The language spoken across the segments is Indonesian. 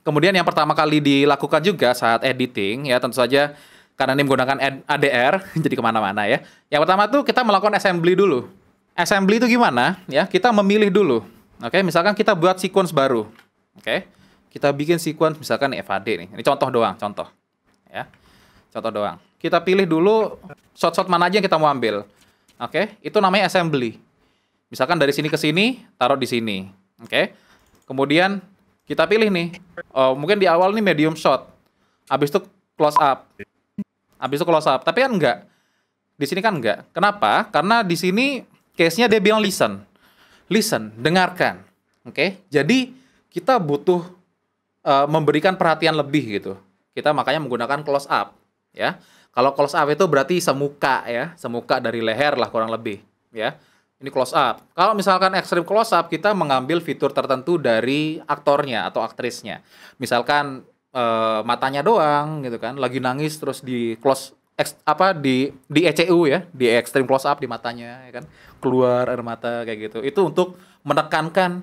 Kemudian yang pertama kali dilakukan juga saat editing ya tentu saja karena ini menggunakan ADR jadi ke mana-mana ya. Yang pertama tuh kita melakukan assembly dulu. Assembly itu gimana? Ya kita memilih dulu. Oke, misalkan kita buat sequence baru. Oke, kita bikin sequence misalkan FAD nih. Ini contoh doang, contoh. Ya, contoh doang. Kita pilih dulu shot-shot mana aja yang kita mau ambil. Oke, itu namanya assembly. Misalkan dari sini ke sini, taruh di sini. Oke. Kemudian kita pilih nih, oh, mungkin di awal nih medium shot, habis itu close up, habis itu close up. Tapi kan enggak, di sini kan enggak. Kenapa? Karena di sini case-nya dia bilang listen, listen, dengarkan. Oke, okay? jadi kita butuh uh, memberikan perhatian lebih gitu. Kita makanya menggunakan close up, ya. Kalau close up itu berarti semuka ya, semuka dari leher lah kurang lebih, ya ini close up. Kalau misalkan extreme close up, kita mengambil fitur tertentu dari aktornya atau aktrisnya. Misalkan e, matanya doang gitu kan, lagi nangis terus di close ex, apa di di ECU ya, di extreme close up di matanya ya kan, keluar air mata kayak gitu. Itu untuk menekankan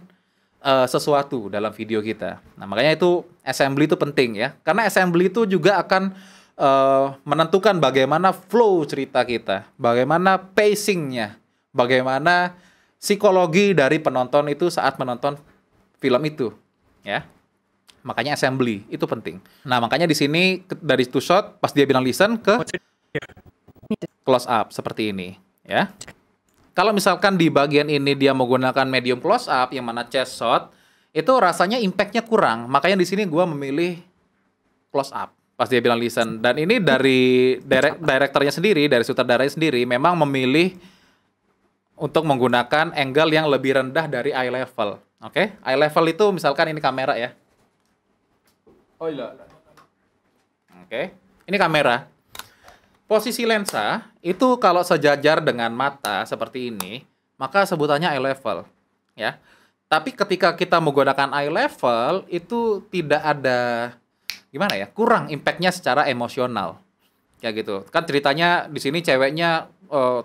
e, sesuatu dalam video kita. Nah, makanya itu assembly itu penting ya. Karena assembly itu juga akan uh, menentukan bagaimana flow cerita kita, bagaimana pacingnya, bagaimana psikologi dari penonton itu saat menonton film itu, ya. Makanya assembly itu penting. Nah, makanya di sini dari two shot pas dia bilang listen ke close up seperti ini, ya. Kalau misalkan di bagian ini dia menggunakan medium close up yang mana chest shot, itu rasanya impactnya kurang. Makanya di sini gue memilih close up pas dia bilang listen. Dan ini dari direct, direkturnya sendiri, dari sutradaranya sendiri, memang memilih untuk menggunakan angle yang lebih rendah dari eye level. Oke, okay? eye level itu misalkan ini kamera ya. Oh iya. Oke, okay. ini kamera. Posisi lensa itu kalau sejajar dengan mata seperti ini, maka sebutannya eye level, ya. Tapi ketika kita menggunakan eye level itu tidak ada gimana ya? Kurang impactnya secara emosional. Kayak gitu. Kan ceritanya di sini ceweknya uh,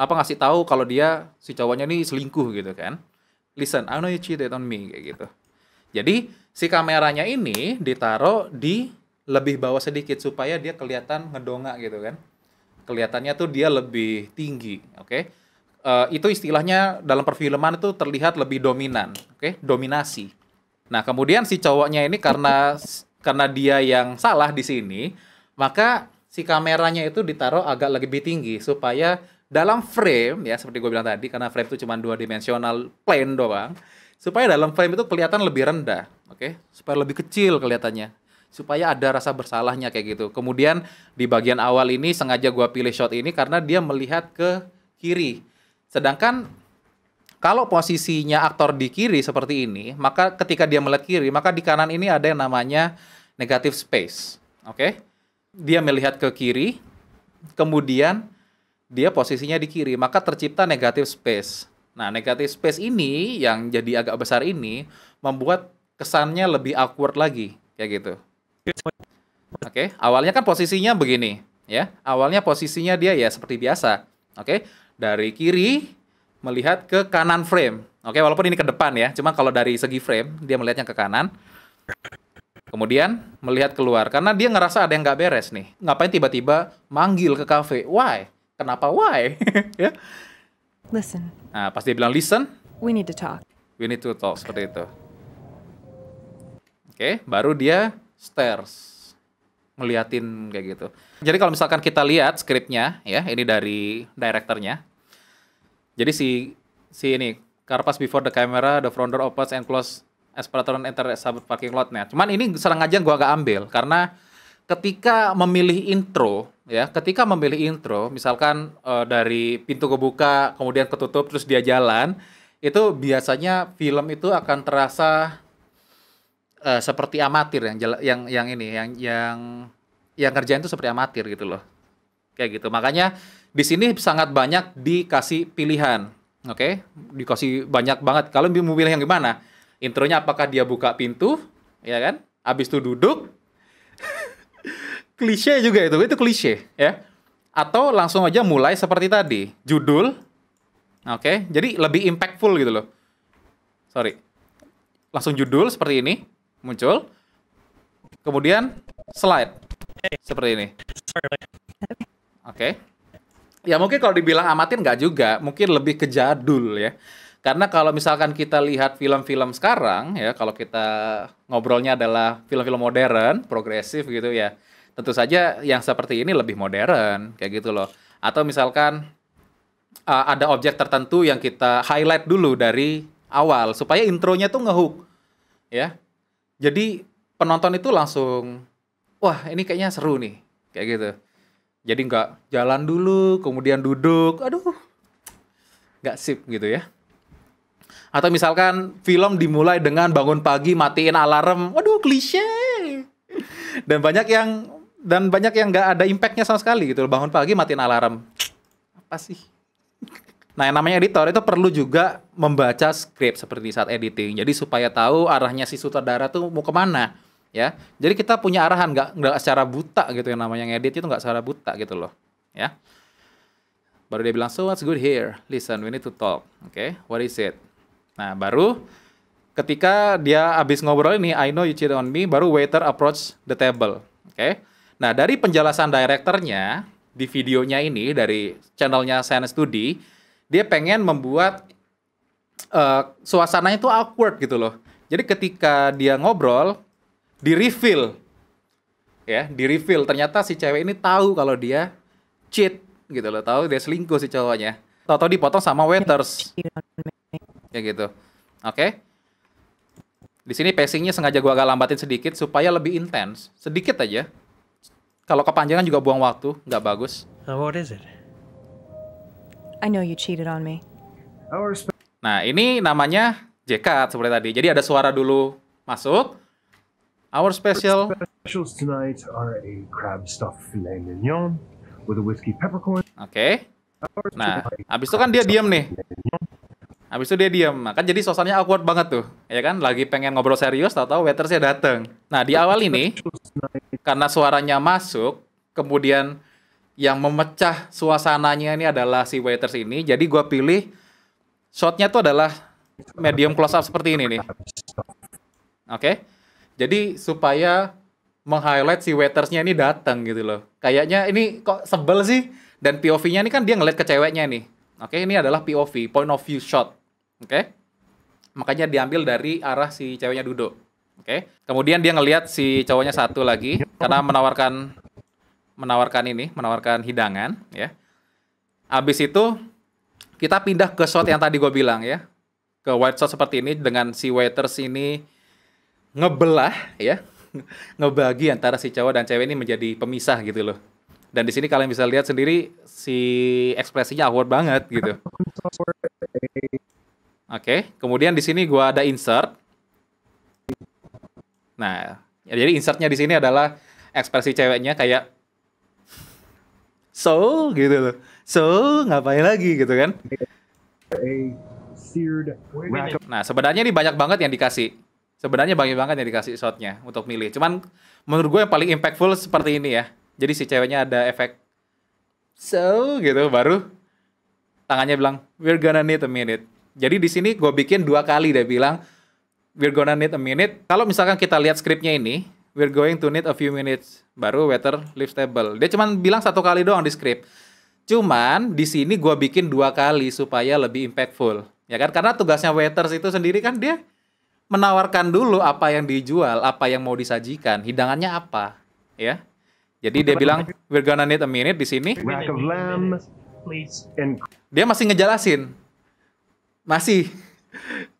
apa ngasih tahu kalau dia si cowoknya ini selingkuh gitu kan. Listen, I know you cheated on me kayak gitu. Jadi si kameranya ini ditaruh di lebih bawah sedikit supaya dia kelihatan ngedongak gitu kan. Kelihatannya tuh dia lebih tinggi, oke? Okay? Uh, eh, itu istilahnya dalam perfilman itu terlihat lebih dominan, oke? Okay? Dominasi. Nah, kemudian si cowoknya ini karena karena dia yang salah di sini, maka si kameranya itu ditaruh agak lebih tinggi supaya dalam frame ya seperti gue bilang tadi karena frame itu cuma dua dimensional plane doang supaya dalam frame itu kelihatan lebih rendah oke okay? supaya lebih kecil kelihatannya supaya ada rasa bersalahnya kayak gitu kemudian di bagian awal ini sengaja gue pilih shot ini karena dia melihat ke kiri sedangkan kalau posisinya aktor di kiri seperti ini maka ketika dia melihat kiri maka di kanan ini ada yang namanya negative space oke okay? dia melihat ke kiri kemudian dia posisinya di kiri, maka tercipta negative space. Nah, negative space ini yang jadi agak besar ini membuat kesannya lebih awkward lagi, kayak gitu. Oke, okay? awalnya kan posisinya begini, ya. Awalnya posisinya dia ya seperti biasa. Oke, okay? dari kiri melihat ke kanan frame. Oke, okay? walaupun ini ke depan ya, cuma kalau dari segi frame dia melihatnya ke kanan. Kemudian melihat keluar karena dia ngerasa ada yang nggak beres nih. Ngapain tiba-tiba manggil ke kafe? Why? Kenapa why? ya. Listen. Nah, pas dia bilang listen, we need to talk. We need to talk seperti itu. Oke, okay, baru dia stares ngeliatin kayak gitu. Jadi kalau misalkan kita lihat skripnya ya, ini dari direkturnya. Jadi si si ini Carpas before the camera, the front door opens and close as patron enter sub parking lot. Nah, cuman ini serang aja gua agak ambil karena ketika memilih intro ya ketika memilih intro misalkan uh, dari pintu kebuka kemudian ketutup terus dia jalan itu biasanya film itu akan terasa uh, seperti amatir yang yang yang ini yang yang yang kerjaan itu seperti amatir gitu loh. Kayak gitu. Makanya di sini sangat banyak dikasih pilihan oke? Okay? dikasih banyak banget. Kalau mau pilih yang gimana? Intronya apakah dia buka pintu ya kan? Habis itu duduk klise juga itu, itu klise ya. Atau langsung aja mulai seperti tadi, judul, oke, okay? jadi lebih impactful gitu loh. Sorry, langsung judul seperti ini, muncul. Kemudian slide seperti ini. Oke. Ya mungkin kalau dibilang amatir nggak juga, mungkin lebih ke jadul ya. Karena kalau misalkan kita lihat film-film sekarang ya, kalau kita ngobrolnya adalah film-film modern, progresif gitu ya. Tentu saja yang seperti ini lebih modern kayak gitu loh. Atau misalkan uh, ada objek tertentu yang kita highlight dulu dari awal supaya intronya tuh ngehook ya. Jadi penonton itu langsung wah ini kayaknya seru nih kayak gitu. Jadi nggak jalan dulu, kemudian duduk, aduh, nggak sip gitu ya. Atau misalkan film dimulai dengan bangun pagi matiin alarm, waduh klise. Dan banyak yang dan banyak yang nggak ada impactnya sama sekali gitu. Bangun pagi matiin alarm, apa sih? Nah, yang namanya editor itu perlu juga membaca skrip seperti saat editing. Jadi supaya tahu arahnya si sutradara tuh mau ke mana ya jadi kita punya arahan nggak nggak secara buta gitu yang namanya ngedit itu nggak secara buta gitu loh ya baru dia bilang so what's good here listen we need to talk oke okay? what is it nah baru ketika dia habis ngobrol ini I know you cheated on me baru waiter approach the table oke okay? Nah dari penjelasan direkturnya di videonya ini dari channelnya Science Study dia pengen membuat uh, suasananya itu awkward gitu loh. Jadi ketika dia ngobrol di reveal ya di reveal ternyata si cewek ini tahu kalau dia cheat gitu loh tahu dia selingkuh si cowoknya. Tahu-tahu dipotong sama waiters. Ya gitu. Oke? Okay? di sini pacingnya sengaja gua agak lambatin sedikit supaya lebih intens. Sedikit aja kalau kepanjangan juga buang waktu nggak bagus Uh, what is it? I know you cheated on me. Our spe- nah ini namanya jekat seperti tadi jadi ada suara dulu masuk our special specials tonight are a crab stuffed filet mignon with a whiskey peppercorn. Oke. Nah, habis itu kan dia diam nih. Habis itu dia diam. Nah, kan jadi suasananya awkward banget tuh. Ya kan? Lagi pengen ngobrol serius, tahu-tahu waitersnya datang. Nah, di awal ini karena suaranya masuk, kemudian yang memecah suasananya ini adalah si waiters ini. Jadi gua pilih shotnya tuh adalah medium close up seperti ini nih. Oke. Jadi supaya meng-highlight si waitersnya ini datang gitu loh. Kayaknya ini kok sebel sih. Dan POV-nya ini kan dia ngeliat ke ceweknya nih. Oke, ini adalah POV, point of view shot. Oke. Makanya diambil dari arah si ceweknya duduk. Oke. Kemudian dia ngeliat si cowoknya satu lagi karena menawarkan menawarkan ini, menawarkan hidangan ya. Abis itu kita pindah ke shot yang tadi gue bilang ya. Ke white shot seperti ini dengan si waiters ini ngebelah ya ngebagi antara si cowok dan cewek ini menjadi pemisah gitu loh dan di sini kalian bisa lihat sendiri si ekspresinya awkward banget gitu oke kemudian di sini gua ada insert nah ya, jadi insertnya di sini adalah ekspresi ceweknya kayak so gitu loh so ngapain lagi gitu kan Nah, sebenarnya ini banyak banget yang dikasih. Sebenarnya banyak banget yang dikasih shotnya untuk milih. Cuman menurut gue yang paling impactful seperti ini ya. Jadi si ceweknya ada efek so gitu baru tangannya bilang we're gonna need a minute. Jadi di sini gue bikin dua kali dia bilang we're gonna need a minute. Kalau misalkan kita lihat skripnya ini, we're going to need a few minutes. Baru waiter leave table. Dia cuman bilang satu kali doang di skrip. Cuman di sini gua bikin dua kali supaya lebih impactful. Ya kan? Karena tugasnya waiters itu sendiri kan dia menawarkan dulu apa yang dijual, apa yang mau disajikan, hidangannya apa, ya. Jadi dia bilang we're gonna need a minute di sini. rack of lamb Please. and Dia masih ngejelasin. Masih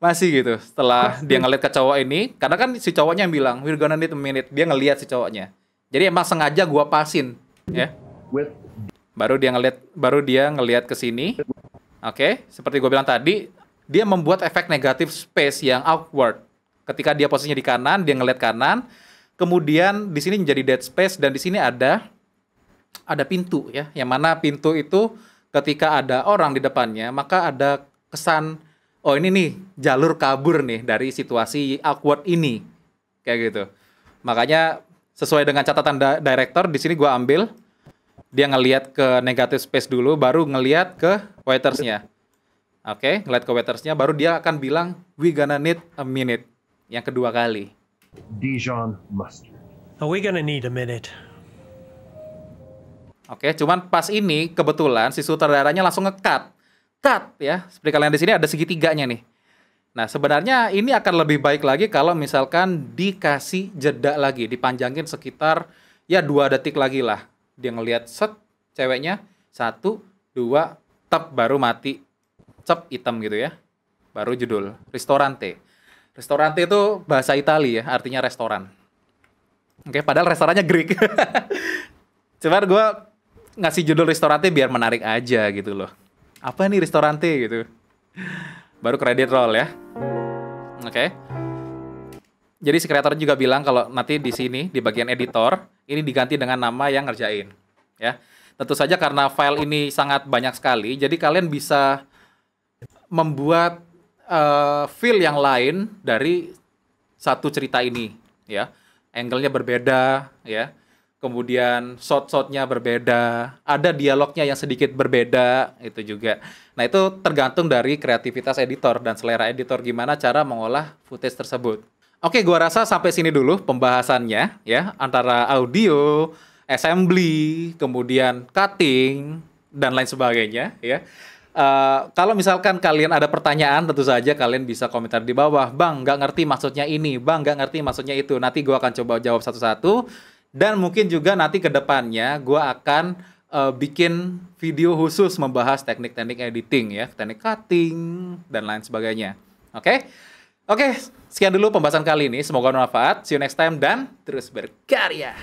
masih gitu. Setelah dia ngeliat ke cowok ini, karena kan si cowoknya yang bilang we're gonna need a minute, dia ngeliat si cowoknya. Jadi emang sengaja gua pasin, ya. with Baru dia ngeliat baru dia ngeliat ke sini. Oke, seperti gue bilang tadi, dia membuat efek negatif space yang awkward. Ketika dia posisinya di kanan, dia ngeliat kanan. Kemudian di sini menjadi dead space dan di sini ada ada pintu ya. Yang mana pintu itu ketika ada orang di depannya, maka ada kesan oh ini nih jalur kabur nih dari situasi awkward ini. Kayak gitu. Makanya sesuai dengan catatan da- director di sini gua ambil dia ngelihat ke negative space dulu baru ngelihat ke waitersnya. Oke, ngeliat ke waitersnya baru dia akan bilang we gonna need a minute yang kedua kali. Dijon mustard. Are we gonna need a minute? Oke, cuman pas ini kebetulan si sutradaranya langsung nge-cut. Cut ya. Seperti kalian di sini ada segitiganya nih. Nah, sebenarnya ini akan lebih baik lagi kalau misalkan dikasih jeda lagi, dipanjangin sekitar ya dua detik lagi lah. Dia ngelihat set ceweknya satu, dua, tep baru mati, cep hitam gitu ya. Baru judul Ristorante. Ristorante itu bahasa Italia ya, artinya restoran. Oke, padahal restorannya Greek. Cuman gue ngasih judul Ristorante biar menarik aja gitu loh. Apa nih Ristorante gitu. Baru kredit roll ya. Oke. Jadi si kreator juga bilang kalau nanti di sini di bagian editor ini diganti dengan nama yang ngerjain ya. Tentu saja karena file ini sangat banyak sekali, jadi kalian bisa membuat uh, feel yang lain dari satu cerita ini ya. Angle-nya berbeda ya kemudian shot-shotnya berbeda, ada dialognya yang sedikit berbeda, itu juga. Nah itu tergantung dari kreativitas editor dan selera editor gimana cara mengolah footage tersebut. Oke, gua rasa sampai sini dulu pembahasannya ya antara audio, assembly, kemudian cutting dan lain sebagainya ya. Uh, kalau misalkan kalian ada pertanyaan, tentu saja kalian bisa komentar di bawah. Bang, nggak ngerti maksudnya ini. Bang, nggak ngerti maksudnya itu. Nanti gua akan coba jawab satu-satu. Dan mungkin juga nanti ke depannya gue akan uh, bikin video khusus membahas teknik-teknik editing ya, teknik cutting dan lain sebagainya. Oke? Okay? Oke, okay, sekian dulu pembahasan kali ini. Semoga bermanfaat. See you next time dan terus berkarya.